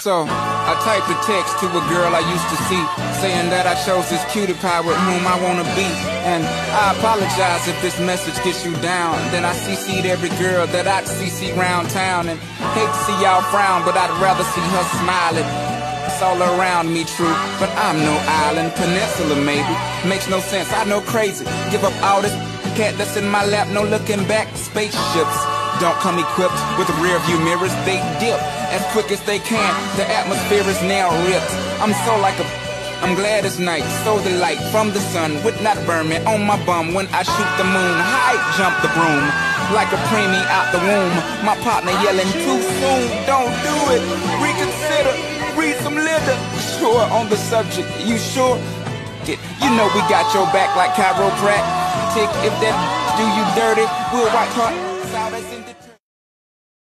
So, I typed a text to a girl I used to see, saying that I chose this cutie pie with whom I wanna be. And I apologize if this message gets you down. Then I CC'd every girl that I'd CC round town. And hate to see y'all frown, but I'd rather see her smiling. It's all around me, true, but I'm no island, peninsula maybe. Makes no sense, I know crazy. Give up all this cat that's in my lap, no looking back. Spaceships don't come equipped with rear view mirrors, they dip as quick as they can. The atmosphere is now ripped. I'm so like a I'm glad it's night, so the light from the sun would not burn me on my bum when I shoot the moon. High jump the broom like a preemie out the womb. My partner yelling too soon, don't do it. Reconsider, read some litter. Sure on the subject, you sure? You know we got your back like chiropractic. If that do you dirty, we'll wipe her Blessing the